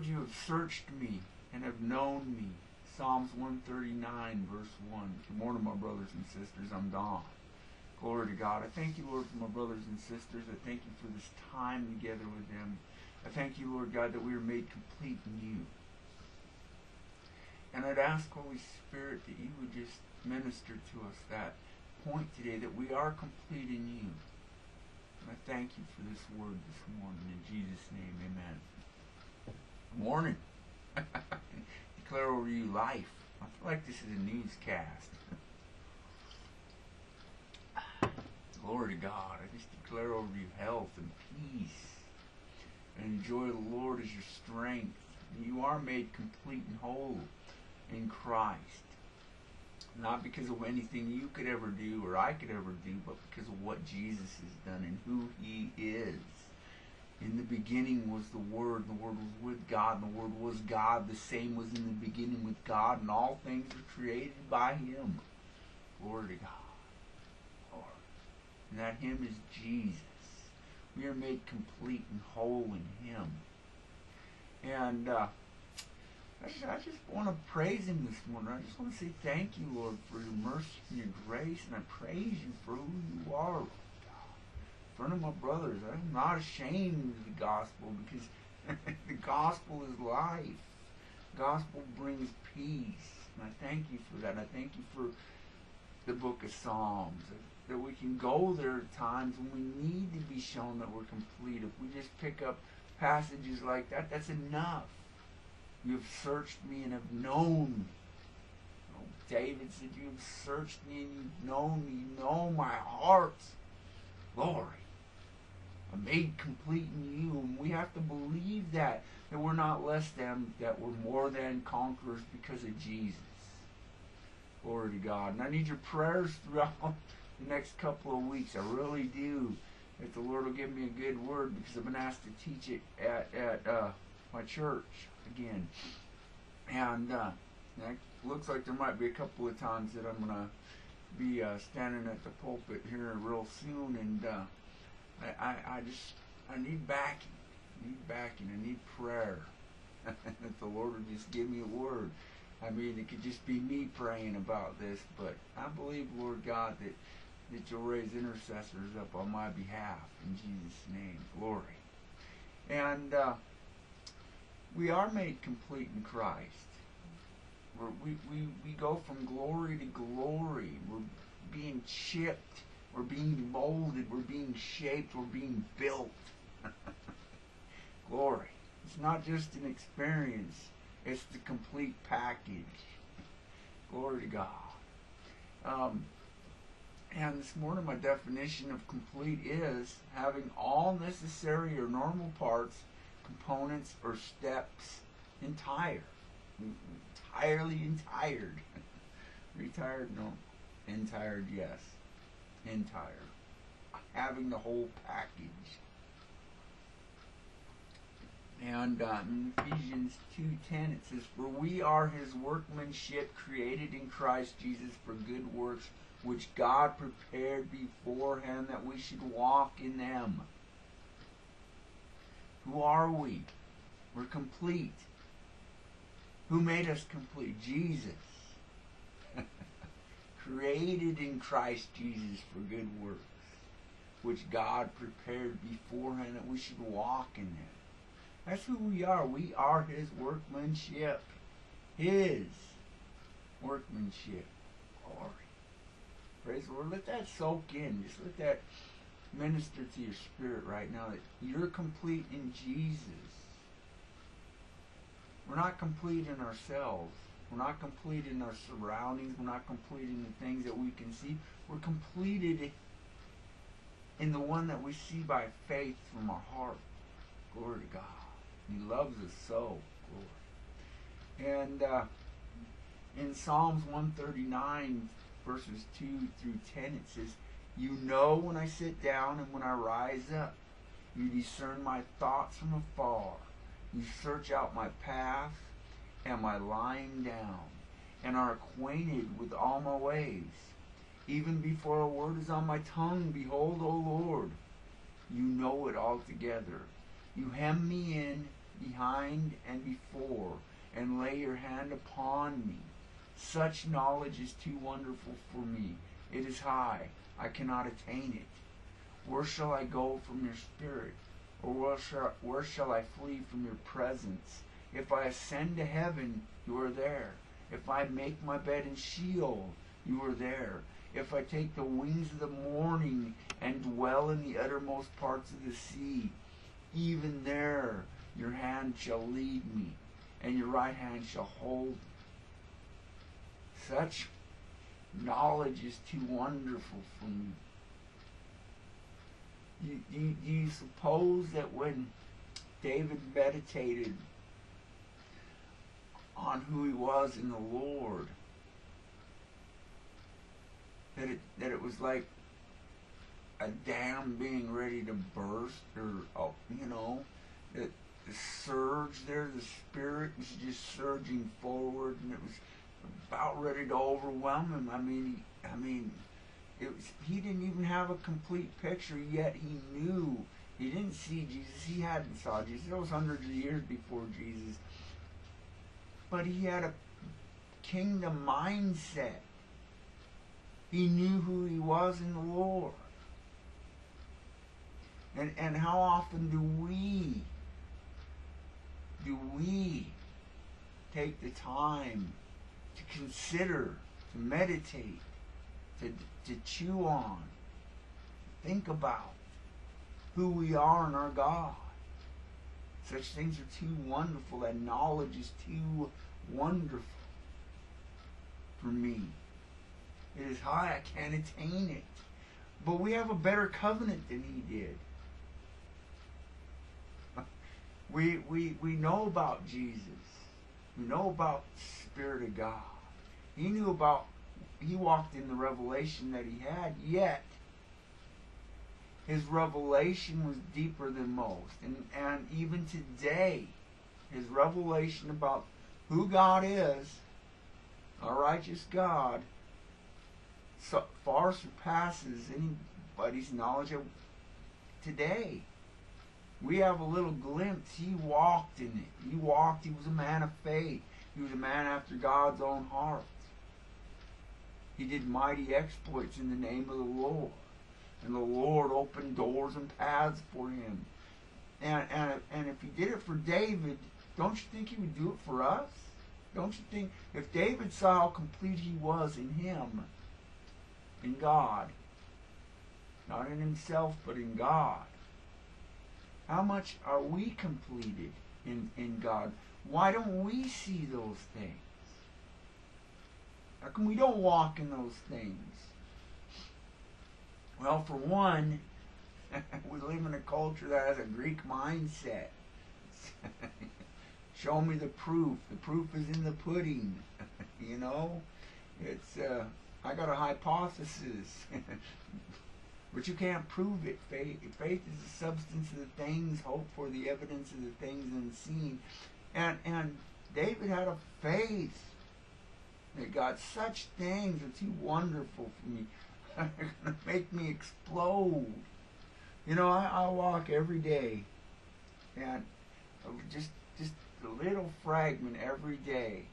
Lord, you have searched me and have known me. Psalms 139, verse 1. Good morning, my brothers and sisters. I'm Don. Glory to God. I thank you, Lord, for my brothers and sisters. I thank you for this time together with them. I thank you, Lord God, that we are made complete in you. And I'd ask, Holy Spirit, that you would just minister to us that point today, that we are complete in you. And I thank you for this word this morning. In Jesus' name, amen. Morning. Declare over you life. I feel like this is a newscast. Glory to God. I just declare over you health and peace. And joy of the Lord is your strength. You are made complete and whole in Christ. Not because of anything you could ever do or I could ever do, but because of what Jesus has done and who he is. In the beginning was the Word, and the Word was with God, and the Word was God. The same was in the beginning with God, and all things were created by him. Glory to God. Lord. And that him is Jesus. We are made complete and whole in him. And uh, I just, I just want to praise him this morning. I just want to say thank you, Lord, for your mercy and your grace, and I praise you for who you are, front of my brothers, I'm not ashamed of the gospel because the gospel is life. Gospel brings peace, and I thank you for that. I thank you for the book of Psalms, that we can go there at times when we need to be shown that we're complete. If we just pick up passages like that, that's enough. You have searched me and have known. Oh, David said, You have searched me and you've known me. You know my heart. Glory. Made complete in you. And we have to believe that. That we're not less than, that we're more than conquerors because of Jesus. Glory to God. And I need your prayers throughout the next couple of weeks. I really do. That the Lord will give me a good word because I've been asked to teach it at, at uh, my church again. And uh, it looks like there might be a couple of times that I'm going to be uh, standing at the pulpit here real soon. And uh, I, I, I just, I need backing. I need backing. I need prayer. that the Lord would just give me a word. I mean, it could just be me praying about this, but I believe, Lord God, that, that you'll raise intercessors up on my behalf. In Jesus' name, glory. And uh, we are made complete in Christ. We're, we, we, we go from glory to glory. We're being chipped. We're being molded. We're being shaped. We're being built. glory. It's not just an experience. It's the complete package. Glory to God. Um, and this morning, my definition of complete is having all necessary or normal parts components or steps entire. Entirely entired. Retired? No. Entired, yes. Entire. Having the whole package. And uh, in Ephesians 2.10 it says, For we are his workmanship created in Christ Jesus for good works, which God prepared beforehand that we should walk in them. Who are we? We're complete. Who made us complete? Jesus. Created in Christ Jesus for good works, which God prepared beforehand that we should walk in them. That's who we are. We are His workmanship. His workmanship. Glory. Praise the Lord. Let that soak in. Just let that minister to your spirit right now that you're complete in Jesus. We're not complete in ourselves. We're not complete in our surroundings. We're not complete in the things that we can see. We're completed in the one that we see by faith from our heart. Glory to God. He loves us so. Glory. And uh, in Psalms 139, verses 2 through 10, it says, you know when I sit down and when I rise up. You discern my thoughts from afar. You search out my path and I lying down, and are acquainted with all my ways. Even before a word is on my tongue, behold, O Lord, you know it altogether. You hem me in, behind and before, and lay your hand upon me. Such knowledge is too wonderful for me. It is high. I cannot attain it. Where shall I go from your spirit? Or where shall, where shall I flee from your presence? If I ascend to heaven, you are there. If I make my bed in Sheol, you are there. If I take the wings of the morning and dwell in the uttermost parts of the sea, even there your hand shall lead me, and your right hand shall hold me. Such knowledge is too wonderful for me. Do, do, do you suppose that when David meditated on who he was in the Lord, that it that it was like a dam being ready to burst, or oh, you know, that the surge there, the spirit was just surging forward, and it was about ready to overwhelm him. I mean, I mean, it was, he didn't even have a complete picture yet. He knew he didn't see Jesus. He hadn't saw Jesus. It was hundreds of years before Jesus, but he had a kingdom mindset. He knew who he was in the Lord. And and how often do we do we take the time to consider, to meditate, to to chew on, think about who we are in our God. Such things are too wonderful. That knowledge is too wonderful for me. It is high, I can't attain it. But we have a better covenant than he did. We, we, we know about Jesus. We know about Spirit of God. He knew about, he walked in the revelation that he had, yet his revelation was deeper than most. And, and even today, his revelation about who God is, a righteous God, so far surpasses anybody's knowledge of today. We have a little glimpse. He walked in it. He walked. He was a man of faith. He was a man after God's own heart. He did mighty exploits in the name of the Lord. And the Lord opened doors and paths for him. And, and, and if he did it for David, don't you think he would do it for us? Don't you think if David saw how complete he was in him, in God, not in himself, but in God, how much are we completed in, in God? Why don't we see those things? How come we don't walk in those things? Well, for one, we live in a culture that has a Greek mindset. Show me the proof. The proof is in the pudding. you know, it's uh, I got a hypothesis. But you can't prove it. Faith, faith is the substance of the things, hope for the evidence of the things unseen. And and David had a faith that God, such things are too wonderful for me. They're going to make me explode. You know, I, I walk every day, and just just a little fragment every day.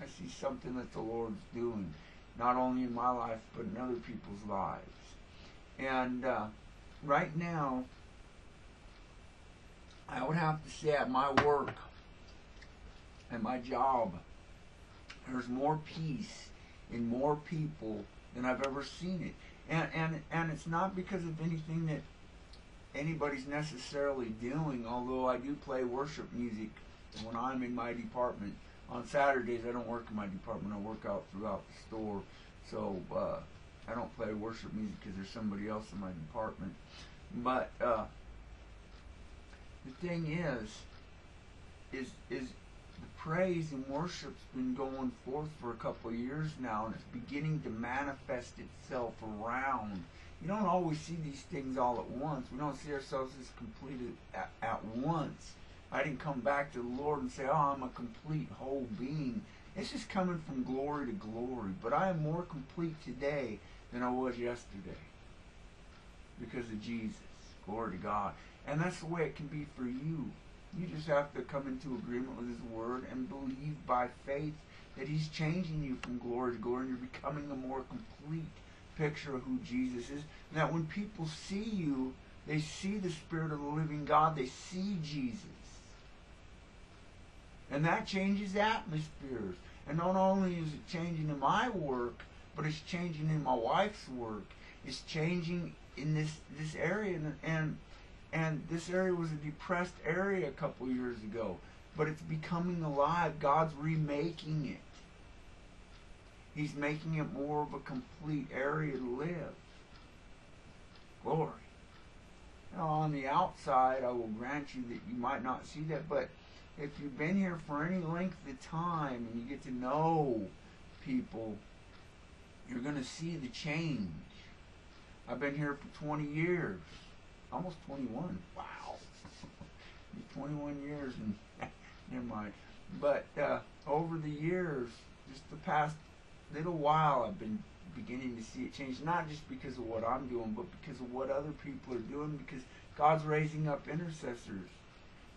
I see something that the Lord's doing, not only in my life but in other people's lives. And uh, right now, I would have to say at my work and my job, there's more peace in more people than I've ever seen it. And, and, and it's not because of anything that anybody's necessarily doing, although I do play worship music when I'm in my department. On Saturdays, I don't work in my department, I work out throughout the store. So, uh, I don't play worship music because there's somebody else in my department. But uh, the thing is, is is praise and worship's been going forth for a couple of years now, and it's beginning to manifest itself around. You don't always see these things all at once. We don't see ourselves as completed at, at once. I didn't come back to the Lord and say, "Oh, I'm a complete whole being." It's just coming from glory to glory. But I am more complete today than I was yesterday because of Jesus. Glory to God. And that's the way it can be for you. You just have to come into agreement with His Word and believe by faith that He's changing you from glory to glory and you're becoming a more complete picture of who Jesus is. And that when people see you, they see the Spirit of the living God, they see Jesus. And that changes atmospheres. And not only is it changing in my work, but it's changing in my wife's work. It's changing in this this area, and and, and this area was a depressed area a couple years ago, but it's becoming alive. God's remaking it. He's making it more of a complete area to live. Glory. Now, on the outside, I will grant you that you might not see that, but if you've been here for any length of time and you get to know people, you're going to see the change. I've been here for 20 years, almost 21. Wow. 21 years and never mind. But uh, over the years, just the past little while, I've been beginning to see it change. Not just because of what I'm doing, but because of what other people are doing. Because God's raising up intercessors.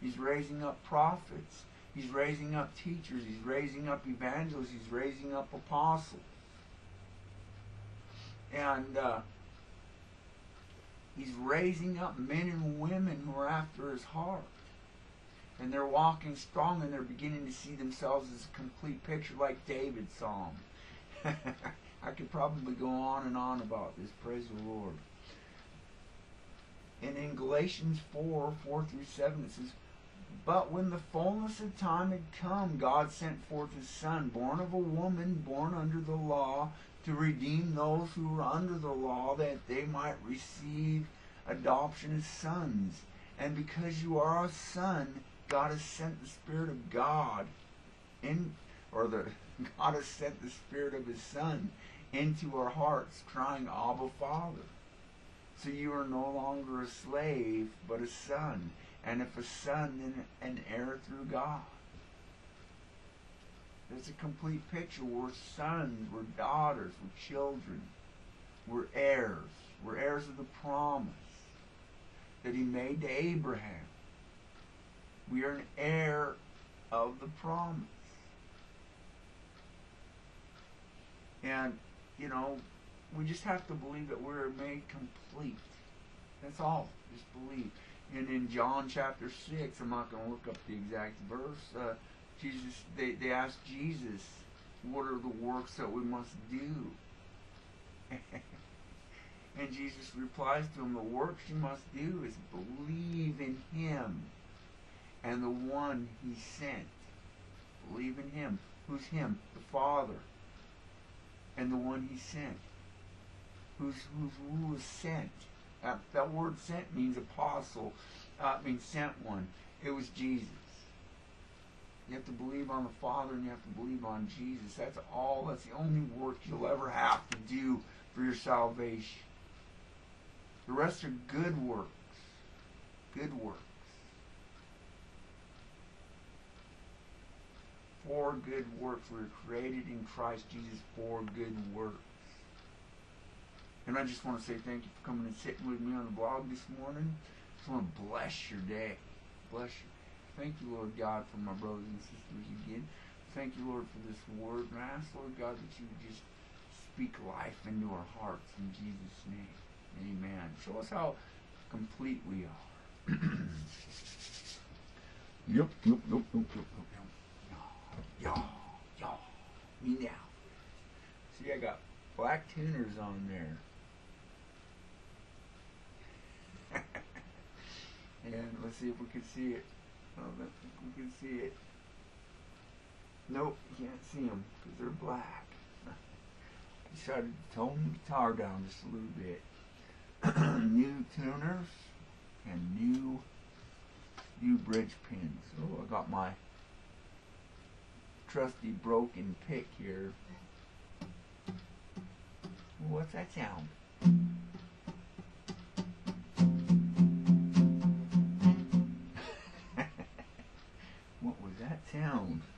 He's raising up prophets. He's raising up teachers. He's raising up evangelists. He's raising up apostles. And uh, he's raising up men and women who are after his heart. And they're walking strong and they're beginning to see themselves as a complete picture like David saw them. I could probably go on and on about this. Praise the Lord. And in Galatians 4 4 through 7, it says, But when the fullness of time had come, God sent forth his Son, born of a woman, born under the law, to redeem those who were under the law, that they might receive adoption as sons. And because you are a son, God has sent the Spirit of God in, or the God has sent the Spirit of His Son into our hearts, crying, Abba, Father. So you are no longer a slave, but a son. And if a son, then an heir through God. There's a complete picture. We're sons, we're daughters, we're children, we're heirs. We're heirs of the promise that he made to Abraham. We are an heir of the promise. And, you know, we just have to believe that we're made complete. That's all. Just believe. And in John chapter 6, I'm not going to look up the exact verse, uh, Jesus, they, they asked Jesus, what are the works that we must do? and Jesus replies to him, the works you must do is believe in him and the one he sent. Believe in him. Who's him? The Father. And the one he sent. Who's, who's who was sent? Uh, that word sent means apostle. Uh, means sent one. It was Jesus. You have to believe on the Father and you have to believe on Jesus. That's all. That's the only work you'll ever have to do for your salvation. The rest are good works. Good works. For good works. We were created in Christ Jesus for good works. And I just want to say thank you for coming and sitting with me on the blog this morning. I just want to bless your day. Bless you. Thank you, Lord God, for my brothers and sisters again. Thank you, Lord, for this word. And I ask, Lord God, that you would just speak life into our hearts in Jesus' name. Amen. Show us how complete we are. yep, yep, yep, yep, yep, yep. Y'all, y'all, me now. See, I got black tuners on there. and let's see if we can see it. I don't we can see it. Nope, you can't see them because they're black. Decided to tone the guitar down just a little bit. new tuners and new new bridge pins. Oh, I got my trusty broken pick here. What's that sound? Was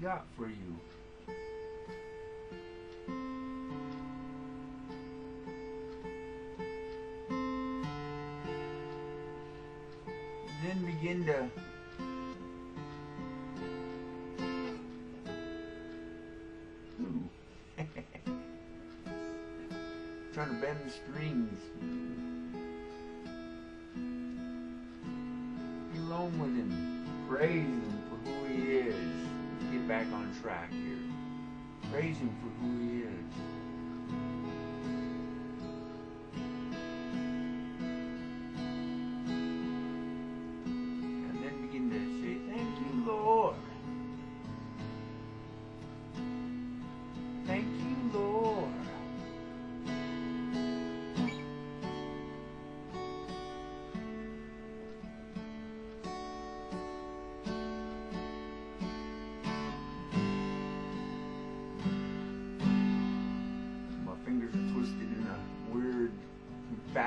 got for you. Then begin to. Trying to bend the strings. Be alone with him. Praise him for who he is. Back on track here. Praise him for who he is.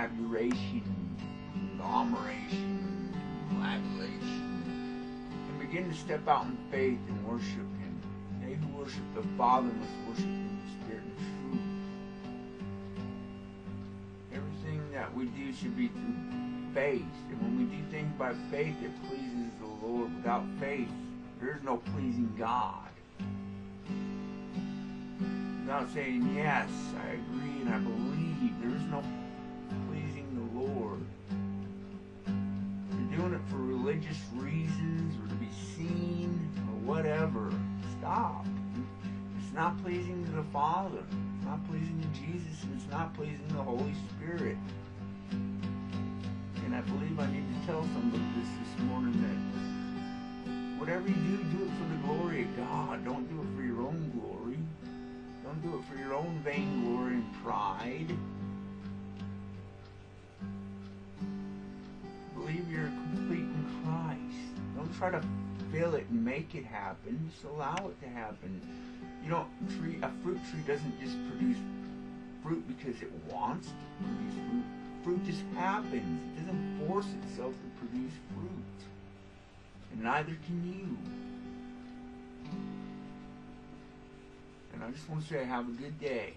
Confabulation, conglomeration, coagulation. And begin to step out in faith and worship Him. They who worship the Father must worship Him in spirit and truth. Everything that we do should be through faith. And when we do things by faith, it pleases the Lord. Without faith, there is no pleasing God. Without saying, yes, I agree and I believe, there is no Lord. You're doing it for religious reasons or to be seen or whatever, stop. It's not pleasing to the Father. It's not pleasing to Jesus, and it's not pleasing to the Holy Spirit. And I believe I need to tell somebody this this morning that whatever you do, do it for the glory of God. Don't do it for your own glory. Don't do it for your own vainglory and pride. Try to fill it and make it happen. Just allow it to happen. You know, tree a fruit tree doesn't just produce fruit because it wants to produce fruit. Fruit just happens. It doesn't force itself to produce fruit. And neither can you. And I just want to say have a good day.